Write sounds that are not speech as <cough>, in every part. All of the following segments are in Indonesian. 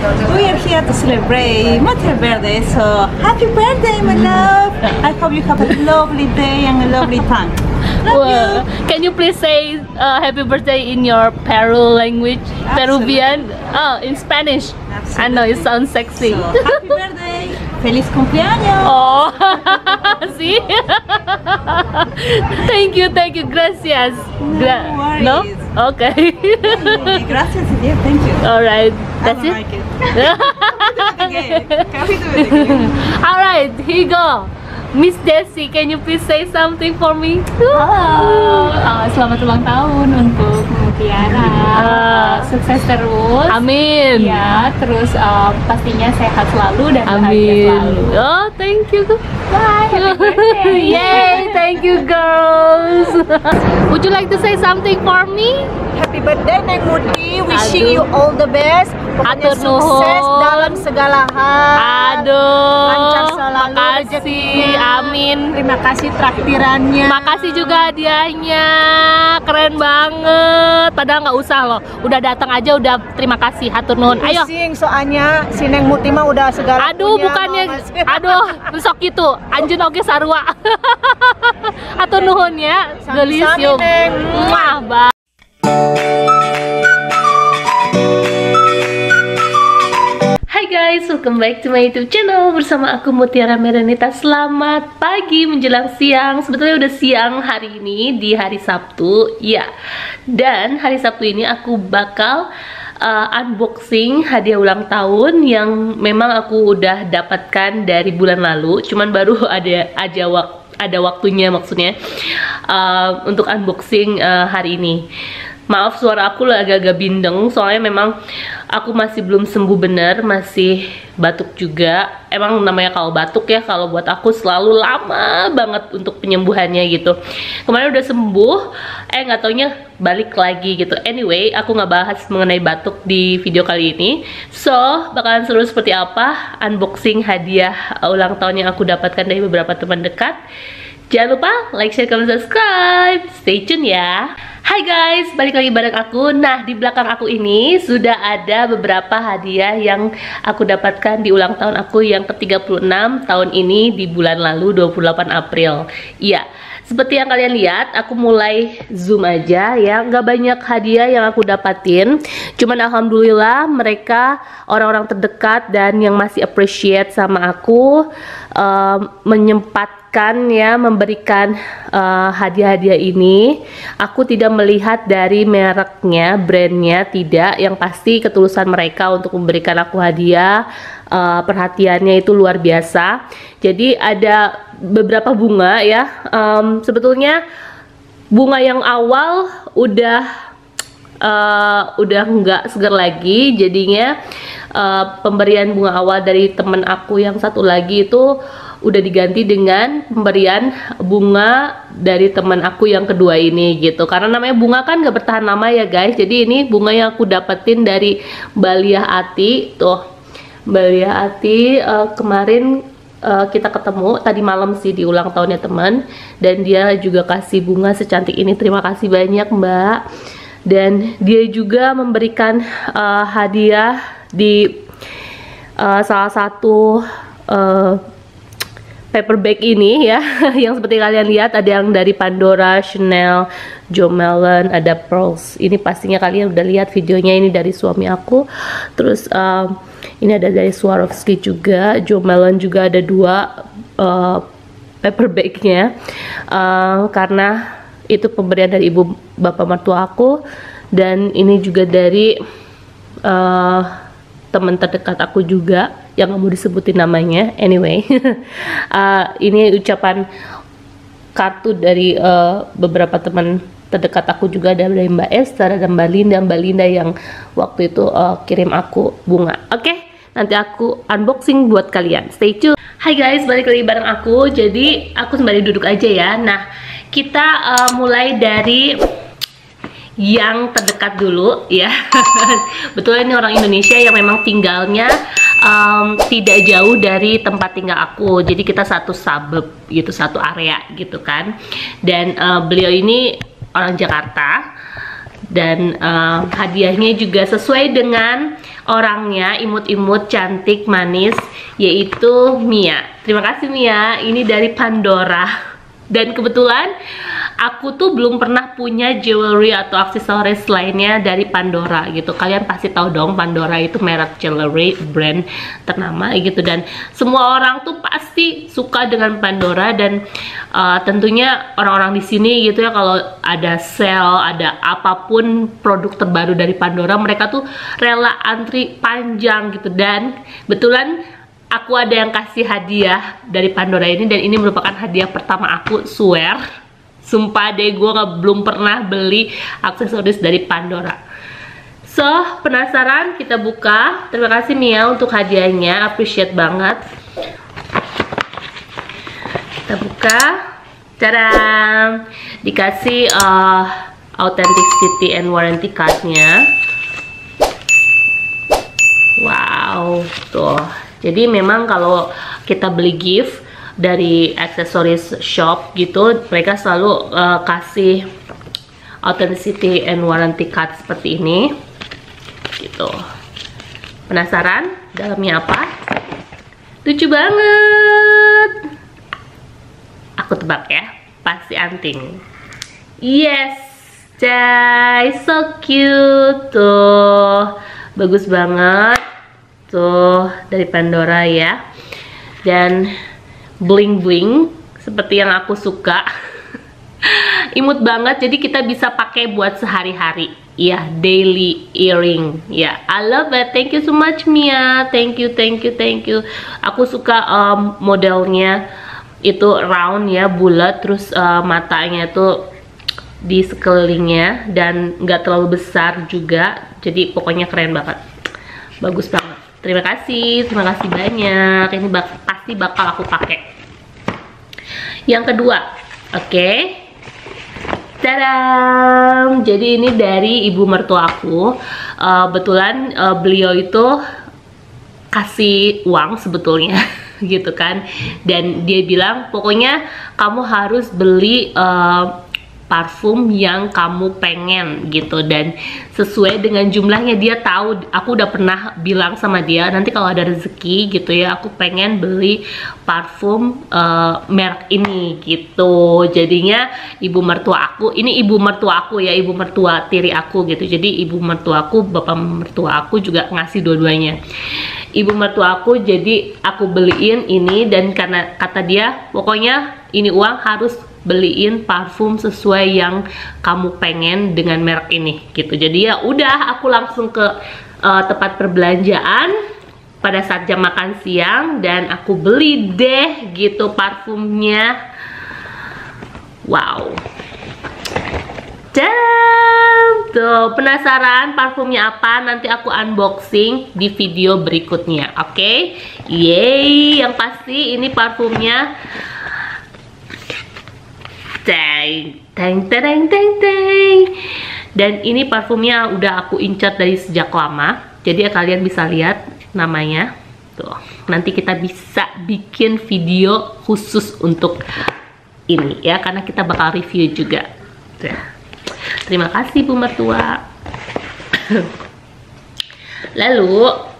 We are here to celebrate Monteverde, so happy birthday, my love! I hope you have a lovely day and a lovely time. Love Well, you! can you please say uh, happy birthday in your Peru language? Peruvian? Oh, in Spanish. I know it sounds sexy. So, happy birthday! Feliz cumpleaños! <laughs> Oh, <laughs> see? <laughs> thank you, thank you, gracias. No no? worries. Okay. Gracias, dear. Thank you. All right, that's it. like it. Again. Can we do it again? All right, here you go. Miss Desi, can you please say something for me? Halo, uh, selamat ulang tahun untuk Mutiara. Sukses terus. Amin. Ya, terus uh, pastinya sehat selalu dan bahagia Amin. selalu. Oh, thank you. Bye, happy birthday. <laughs> Yay, thank you girls. <laughs> Would you like to say something for me? Happy birthday Neng Muti, wishing Aduh. you all the best. Pokoknya Atur sukses nuhun. dalam segala hal. Aduh, Lancar selalu makasih, rezekinya. amin. Terima kasih traktirannya. Makasih juga hadiahnya, keren banget. Padahal nggak usah loh, udah datang aja udah terima kasih, hatur nuhun. Ayo, Pusing soalnya si Neng Muti mah udah segala aduh punya, bukannya, aduh <laughs> besok gitu, anjun oke sarua. <laughs> hatur nuhun ya, Sami-sami, gelis yuk. Bye. Guys, welcome back to my YouTube channel bersama aku Mutiara Merenita. Selamat pagi menjelang siang. Sebetulnya udah siang hari ini di hari Sabtu, ya. Dan hari Sabtu ini aku bakal uh, unboxing hadiah ulang tahun yang memang aku udah dapatkan dari bulan lalu. Cuman baru <laughs> ada aja waktu ada waktunya maksudnya uh, untuk unboxing uh, hari ini. Maaf suara aku agak-agak bindeng soalnya memang aku masih belum sembuh bener, masih batuk juga. Emang namanya kalau batuk ya kalau buat aku selalu lama banget untuk penyembuhannya gitu. Kemarin udah sembuh, eh nggak taunya balik lagi gitu. Anyway, aku nggak bahas mengenai batuk di video kali ini. So, bakalan seru seperti apa unboxing hadiah ulang tahun yang aku dapatkan dari beberapa teman dekat. Jangan lupa like, share, comment, subscribe. Stay tune ya. Hai guys, balik lagi bareng aku. Nah, di belakang aku ini sudah ada beberapa hadiah yang aku dapatkan di ulang tahun aku yang ke-36 tahun ini di bulan lalu 28 April. Iya, seperti yang kalian lihat, aku mulai zoom aja ya. Nggak banyak hadiah yang aku dapatin. Cuman alhamdulillah mereka orang-orang terdekat dan yang masih appreciate sama aku um, menyempatkan ya memberikan uh, hadiah-hadiah ini. Aku tidak melihat dari mereknya, brandnya tidak. Yang pasti ketulusan mereka untuk memberikan aku hadiah. Uh, perhatiannya itu luar biasa. Jadi ada beberapa bunga ya. Um, sebetulnya bunga yang awal udah uh, udah nggak segar lagi jadinya uh, pemberian bunga awal dari temen aku yang satu lagi itu udah diganti dengan pemberian bunga dari temen aku yang kedua ini gitu karena namanya bunga kan nggak bertahan lama ya guys jadi ini bunga yang aku dapetin dari Balia Ati tuh Balia Ati uh, kemarin uh, kita ketemu tadi malam sih di ulang tahunnya teman dan dia juga kasih bunga secantik ini. Terima kasih banyak mbak. Dan dia juga memberikan uh, hadiah di uh, salah satu uh, paper bag ini ya <laughs> yang seperti kalian lihat ada yang dari Pandora, Chanel, Jo Malone, ada Pearls. Ini pastinya kalian udah lihat videonya ini dari suami aku. Terus um, ini ada dari Swarovski juga. Jo Malone juga ada dua uh, paper bagnya uh, karena itu pemberian dari ibu bapak mertua aku. Dan ini juga dari uh, teman terdekat aku juga yang nggak mau disebutin namanya. Anyway <laughs> uh, ini ucapan kartu dari uh, beberapa teman terdekat aku juga ada dari Mbak Esther ada Mbak Linda. Mbak Linda yang waktu itu uh, kirim aku bunga. Oke nanti aku unboxing buat kalian. Stay tune. Hai guys balik lagi bareng aku. Jadi aku sembari duduk aja ya. Nah kita uh, mulai dari yang terdekat dulu ya. <laughs> Betul ini orang Indonesia yang memang tinggalnya um, tidak jauh dari tempat tinggal aku. Jadi kita satu suburb gitu satu area gitu kan. Dan uh, beliau ini orang Jakarta. Dan uh, hadiahnya juga sesuai dengan orangnya imut-imut cantik manis yaitu Mia. Terima kasih Mia. Ini dari Pandora. Dan kebetulan aku tuh belum pernah punya jewelry atau aksesoris lainnya dari Pandora gitu. Kalian pasti tahu dong Pandora itu merek jewelry brand ternama gitu. Dan semua orang tuh pasti suka dengan Pandora dan uh, tentunya orang-orang di sini gitu ya kalau ada sale ada apa pun produk terbaru dari Pandora mereka tuh rela antri panjang gitu. Dan betulan aku ada yang kasih hadiah dari Pandora ini dan ini merupakan hadiah pertama aku swear sumpah deh gue gak, belum pernah beli aksesoris dari Pandora. So penasaran? Kita buka. Terima kasih Mia untuk hadiahnya. Appreciate banget. Kita buka. Cara dikasih uh, authenticity and warranty cardnya. Wow tuh. Jadi memang kalau kita beli gift dari aksesoris shop gitu mereka selalu uh, kasih authenticity and warranty card seperti ini. Gitu. Penasaran? Dalamnya apa? Lucu banget! Aku tebak ya pasti anting. Yes guys so cute tuh. Bagus banget tuh dari Pandora ya. Dan bling bling seperti yang aku suka. <laughs> Imut banget jadi kita bisa pakai buat sehari-hari. Ya daily earring. Ya I love it. Thank you so much Mia. Thank you thank you thank you. Aku suka um, modelnya itu round ya bulat terus uh, matanya tuh di sekelilingnya dan nggak terlalu besar juga. Jadi pokoknya keren banget. Bagus banget Terima kasih, terima kasih banyak. Ini bak pasti bakal aku pakai. Yang kedua, oke. Okay. Tadam! Jadi ini dari ibu mertua aku. Uh, betulan uh, beliau itu kasih uang sebetulnya <laughs> gitu kan. Dan dia bilang pokoknya kamu harus beli uh, parfum yang kamu pengen gitu. Dan sesuai dengan jumlahnya dia tahu aku udah pernah bilang sama dia nanti kalau ada rezeki gitu ya aku pengen beli parfum uh, merek ini gitu. Jadinya ibu mertua aku ini ibu mertua aku ya ibu mertua tiri aku gitu. Jadi ibu mertua aku bapak mertua aku juga ngasih dua-duanya. Ibu mertua aku jadi aku beliin ini dan karena kata dia pokoknya ini uang harus beliin parfum sesuai yang kamu pengen dengan merek ini gitu. Jadi ya udah aku langsung ke uh, tempat perbelanjaan pada saat jam makan siang dan aku beli deh gitu parfumnya. Wow. Dan tuh penasaran parfumnya apa? Nanti aku unboxing di video berikutnya oke? Okay? yeay yang pasti ini parfumnya Teng, teng, teng, teng, teng. Dan ini parfumnya udah aku incat dari sejak lama. Jadi ya kalian bisa lihat namanya. Tuh, nanti kita bisa bikin video khusus untuk ini ya, karena kita bakal review juga. Terima kasih Bu Mertua. <clears throat> Lalu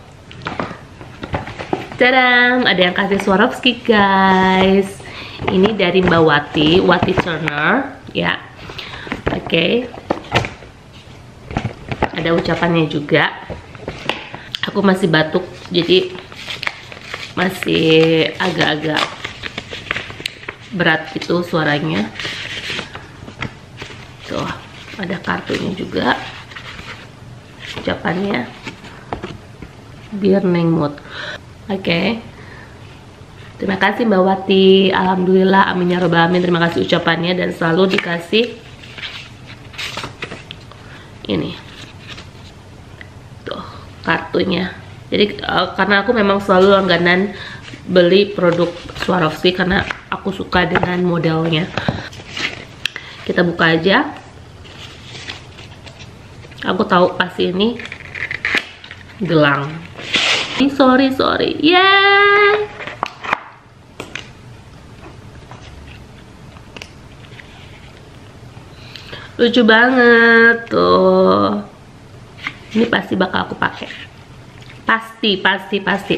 Tadam, ada yang kasih Swarovski guys ini dari Mbak Wati Wati Turner ya. Oke. Okay. ada ucapannya juga. Aku masih batuk jadi masih agak-agak berat gitu suaranya. Tuh ada kartunya juga. Ucapannya biar neng mood. Oke. okay. Terima kasih Mbak Wati. Alhamdulillah amin ya robbal alamin. Terima kasih ucapannya dan selalu dikasih ini. Tuh, kartunya. Jadi uh, karena aku memang selalu langganan beli produk Swarovski karena aku suka dengan modelnya. Kita buka aja. Aku tahu pasti ini gelang. Sorry, sorry. Yeah. Lucu banget tuh ini pasti bakal aku pakai pasti pasti pasti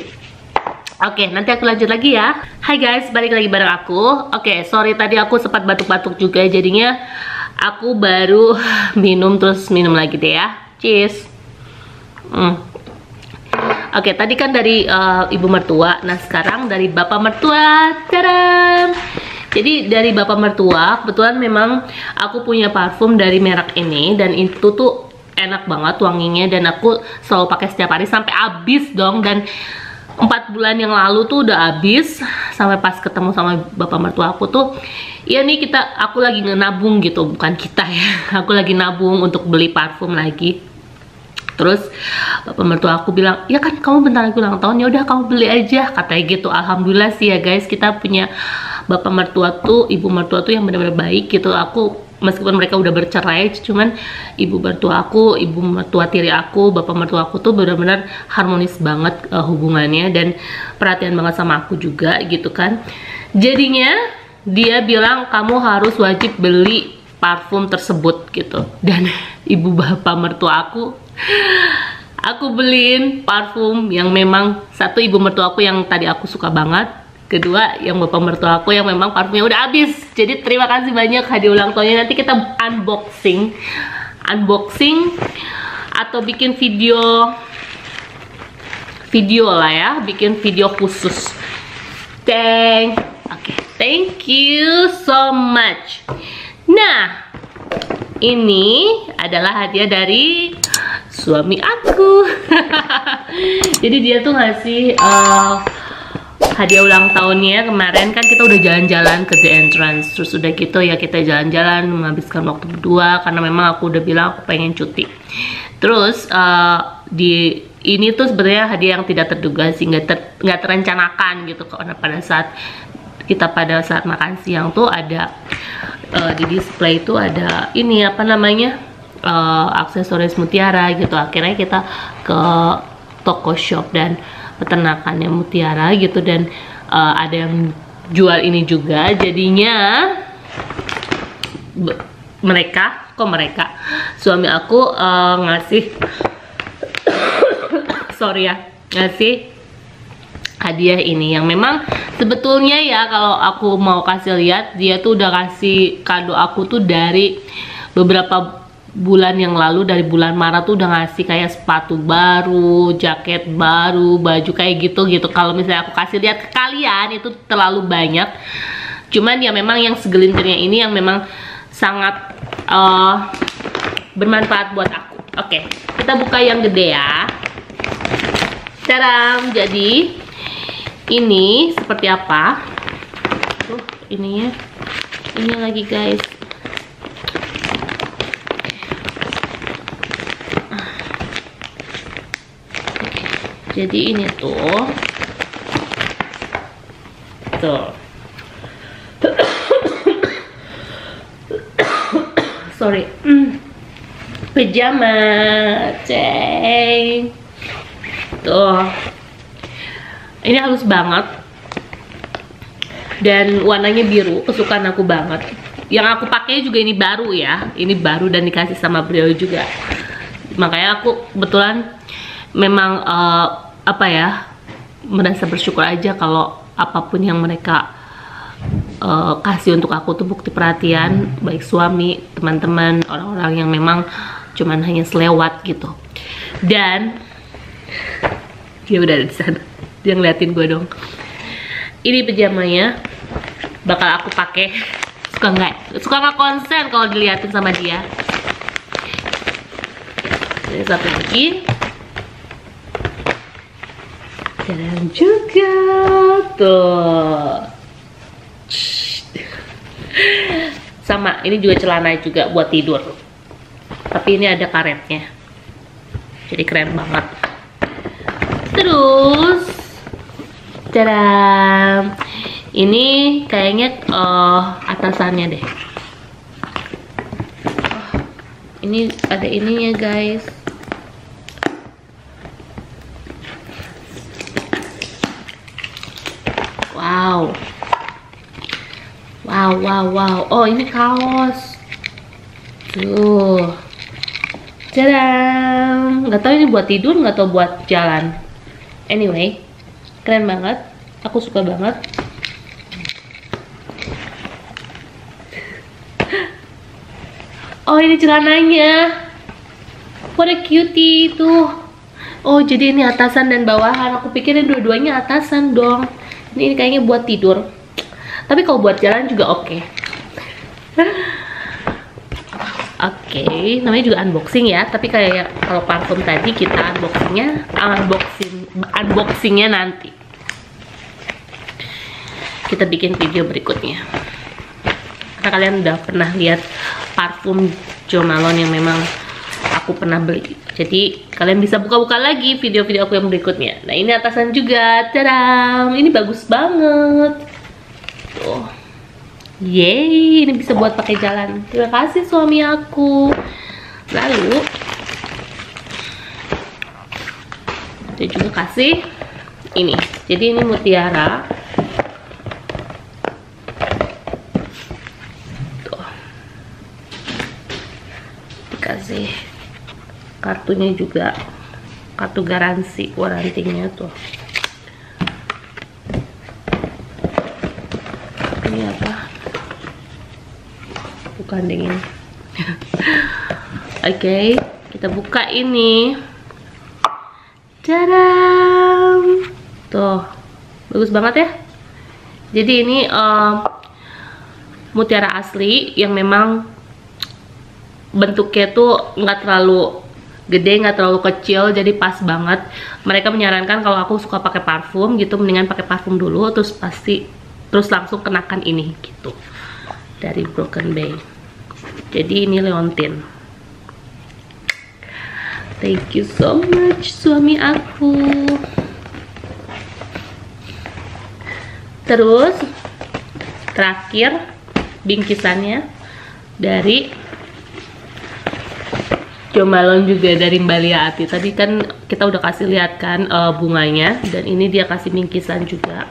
Oke, nanti aku lanjut lagi ya. Hai guys, balik lagi bareng aku. Oke, sorry tadi aku sempat batuk-batuk juga, jadinya aku baru <laughs> minum terus minum lagi deh ya. Cheers. Hmm. Oke, tadi kan dari uh, ibu mertua. Nah, sekarang dari bapak mertua. Tadam! Jadi dari bapak mertua, kebetulan memang aku punya parfum dari merek ini dan itu tuh enak banget wanginya dan aku selalu pakai setiap hari sampai habis dong. Dan empat bulan yang lalu tuh udah habis sampai pas ketemu sama bapak mertua aku tuh ya nih kita aku lagi nabung gitu bukan kita ya <laughs> aku lagi nabung untuk beli parfum lagi. Terus bapak mertua aku bilang ya kan kamu bentar lagi ulang tahun ya udah kamu beli aja katanya gitu. Alhamdulillah sih ya guys kita punya bapak mertua tuh ibu mertua tuh yang benar-benar baik gitu. Aku meskipun mereka udah bercerai cuman ibu mertua aku ibu mertua tiri aku bapak mertua aku tuh benar-benar harmonis banget uh, hubungannya dan perhatian banget sama aku juga gitu kan. Jadinya dia bilang kamu harus wajib beli parfum tersebut gitu. Dan <laughs> ibu bapak mertua aku aku beliin parfum yang memang satu ibu mertua aku yang tadi aku suka banget kedua yang bapak mertua aku yang memang parfumnya udah habis. Jadi terima kasih banyak hadiah ulang tahunnya. Nanti kita unboxing. Unboxing atau bikin video video lah ya. Bikin video khusus. Thank oke okay. thank you so much. Nah ini adalah hadiah dari suami aku. <laughs> Jadi dia tuh ngasih uh, hadiah ulang tahunnya kemarin. Kan kita udah jalan-jalan ke The Entrance. Terus udah gitu ya kita jalan-jalan menghabiskan waktu berdua. Karena memang aku udah bilang aku pengen cuti. Terus uh, di ini tuh sebenarnya hadiah yang tidak terduga sih. Nggak ter, nggak terencanakan gitu. Karena pada saat kita pada saat makan siang tuh ada uh, di display itu ada ini apa namanya? Uh, aksesoris mutiara gitu. Akhirnya kita ke toko shop dan peternakannya mutiara gitu dan uh, ada yang jual ini juga. Jadinya mereka kok mereka? Suami aku uh, ngasih <coughs> sorry ya ngasih hadiah ini yang memang sebetulnya ya kalau aku mau kasih lihat dia tuh udah kasih kado aku tuh dari beberapa bulan yang lalu dari bulan Maret tuh udah ngasih kayak sepatu baru, jaket baru, baju kayak gitu gitu. Kalau misalnya aku kasih lihat ke kalian itu terlalu banyak. Cuman ya memang yang segelintirnya ini yang memang sangat uh, bermanfaat buat aku. Oke, okay, kita buka yang gede ya. Taram, jadi ini seperti apa? Tuh, ininya. Ini lagi guys jadi ini tuh. Tuh. <coughs> Sorry. <coughs> Pajama ceng. Tuh. Ini halus banget. Dan warnanya biru. Kesukaan aku banget. Yang aku pakai juga ini baru ya. Ini baru dan dikasih sama beliau juga. Makanya aku kebetulan memang uh, apa ya merasa bersyukur aja kalau apa pun yang mereka uh, kasih untuk aku tuh bukti perhatian baik suami teman-teman orang-orang yang memang cuman hanya selewat gitu. Dan dia udah di sana dia ngeliatin gue dong. Ini pejamanya bakal aku pakai. Suka nggak suka nggak konsen kalau diliatin sama dia. Ini satu lagi dan juga tuh. Sama ini juga celana juga buat tidur. Tapi ini ada karetnya. Jadi keren banget. Terus cara ini kayaknya uh, atasannya deh. Oh, ini ada ininya guys Wow. Wow, wow. Oh, ini kaos. Tuh. Jarang. Nggak tahu ini buat tidur, nggak tahu buat jalan. Anyway, keren banget. Aku suka banget. Oh ini celananya. What a cutie itu. Oh jadi ini atasan dan bawahan. Aku pikirin dua-duanya atasan dong. Ini kayaknya buat tidur. Tapi kalau buat jalan juga oke. Oke, namanya juga unboxing ya. Tapi kayak kalau parfum tadi kita unboxingnya, unboxing, unboxingnya nanti. Kita bikin video berikutnya. Karena kalian udah pernah lihat parfum Jo Malone yang memang aku pernah beli. Jadi kalian bisa buka-buka lagi video-video aku yang berikutnya. Nah ini atasan juga, tadam! Ini bagus banget. Tuh. Yeay, ini bisa buat pakai jalan. Terima kasih suami aku. Lalu dia juga kasih ini. Jadi ini mutiara. Tuh. Dikasih kartunya juga kartu garansi warantinya tuh. Ini apa? Bukan dingin. <laughs> Oke okay, kita buka ini. Tadam! tuh bagus banget ya. Jadi ini uh, mutiara asli yang memang bentuknya tuh nggak terlalu gede nggak terlalu kecil jadi pas banget. Mereka menyarankan kalau aku suka pakai parfum gitu mendingan pakai parfum dulu terus pasti terus langsung kenakan ini gitu dari Broken Bay jadi ini leontin. Thank you so much suami aku. Terus terakhir bingkisannya dari Jomalon juga dari Mbak Lia Ati tadi kan kita udah kasih lihat kan uh, bunganya dan ini dia kasih bingkisan juga.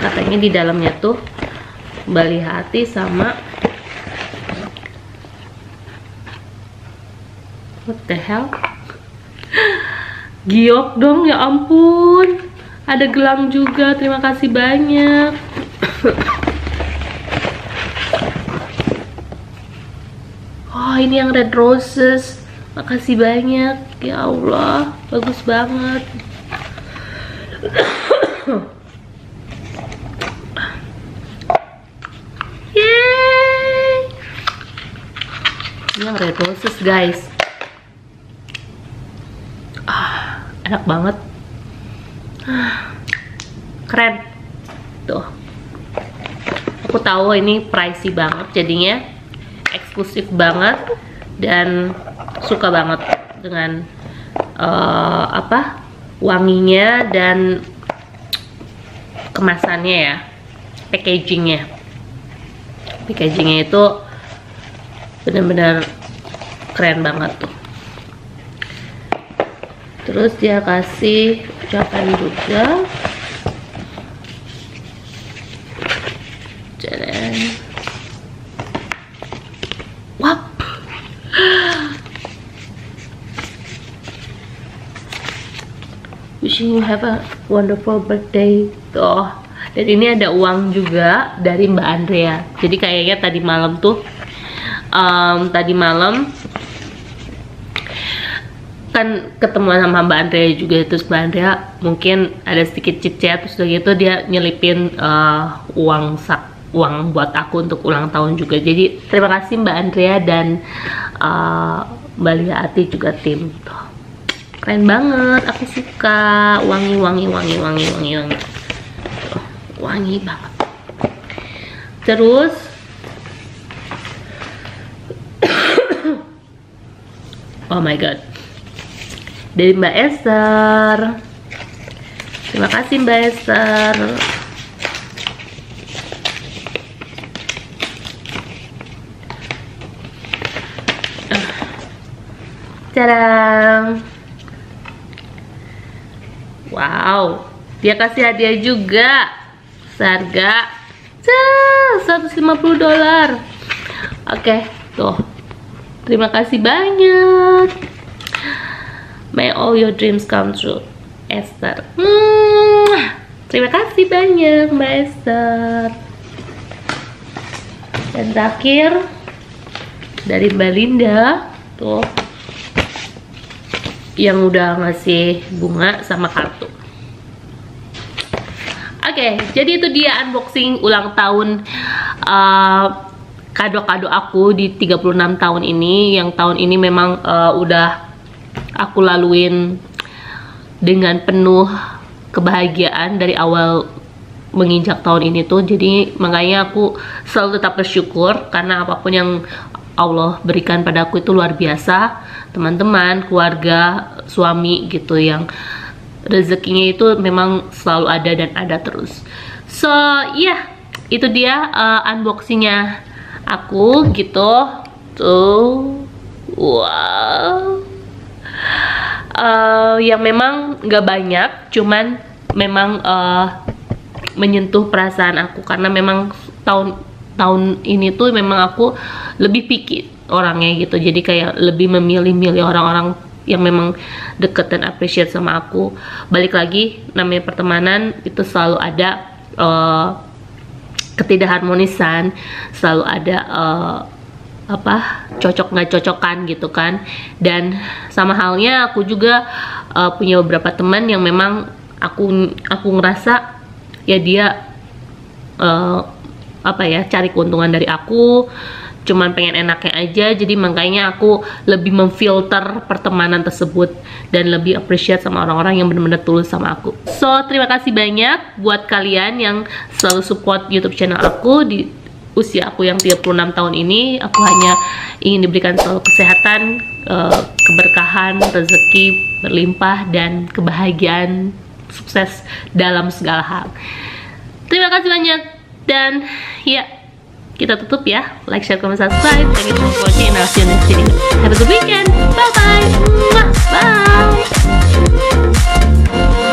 Katanya di dalamnya tuh Bali Hati sama What the hell? <gasps> Giok dong ya ampun. Ada gelang juga. Terima kasih banyak. <coughs> oh, ini yang red roses. Makasih banyak. Ya Allah, bagus banget. <coughs> yang red roses guys. Ah, enak banget. Ah, keren. Tuh. Aku tahu ini pricey banget jadinya. Eksklusif banget dan suka banget dengan uh, apa wanginya dan kemasannya ya. Packagingnya. Packagingnya itu bener-bener keren banget tuh terus dia kasih ucapan juga Jalan. Wap. Wishing you have a wonderful birthday. Tuh. Dan ini ada uang juga dari Mbak Andrea. Jadi kayaknya tadi malam tuh um, tadi malam kan ketemuan sama Mbak Andrea juga terus Mbak Andrea mungkin ada sedikit cicet terus gitu dia nyelipin uh, uang sak uang buat aku untuk ulang tahun juga. Jadi terima kasih Mbak Andrea dan uh, Mbak Lia Ati juga tim. Keren banget aku suka. Wangi wangi wangi wangi wangi wangi. Wangi banget. Terus <coughs> oh my god dari Mbak Esther. Terima kasih Mbak Esther. Carang Wow Dia kasih hadiah juga. Seharga 150 dolar. Oke tuh. Terima kasih banyak may all your dreams come true Esther. Terima kasih banyak Mbak Esther. Dan terakhir dari Mbak Linda tuh yang udah ngasih bunga sama kartu. Oke, jadi itu dia unboxing ulang tahun uh, kado-kado aku di 36 tahun ini. Yang tahun ini memang uh, udah aku laluin dengan penuh kebahagiaan dari awal menginjak tahun ini tuh. Jadi makanya aku selalu tetap bersyukur karena apa pun yang Allah berikan padaku itu luar biasa. Teman-teman, keluarga, suami gitu yang rezekinya itu memang selalu ada dan ada terus so ya yeah, itu dia uh, unboxingnya aku gitu tuh wow uh, yang memang nggak banyak cuman memang uh, menyentuh perasaan aku. Karena memang tahun tahun ini tuh memang aku lebih pikir orangnya gitu. Jadi kayak lebih memilih-milih orang-orang yang memang deket dan appreciate sama aku. Balik lagi namanya pertemanan itu selalu ada uh, ketidakharmonisan selalu ada uh, apa cocok nggak cocokan gitu kan. Dan sama halnya aku juga uh, punya beberapa teman yang memang aku aku ngerasa ya dia uh, apa ya cari keuntungan dari aku cuman pengen enaknya aja. Jadi makanya aku lebih memfilter pertemanan tersebut dan lebih appreciate sama orang-orang yang benar-benar tulus sama aku. So terima kasih banyak buat kalian yang selalu support youtube channel aku di usia aku yang 36 tahun ini aku hanya ingin diberikan selalu kesehatan eh, keberkahan rezeki berlimpah dan kebahagiaan sukses dalam segala hal. Terima kasih banyak dan ya kita tutup ya. Like share comment subscribe. Thank you for watching and I'll see you next have a good weekend. Bye bye bye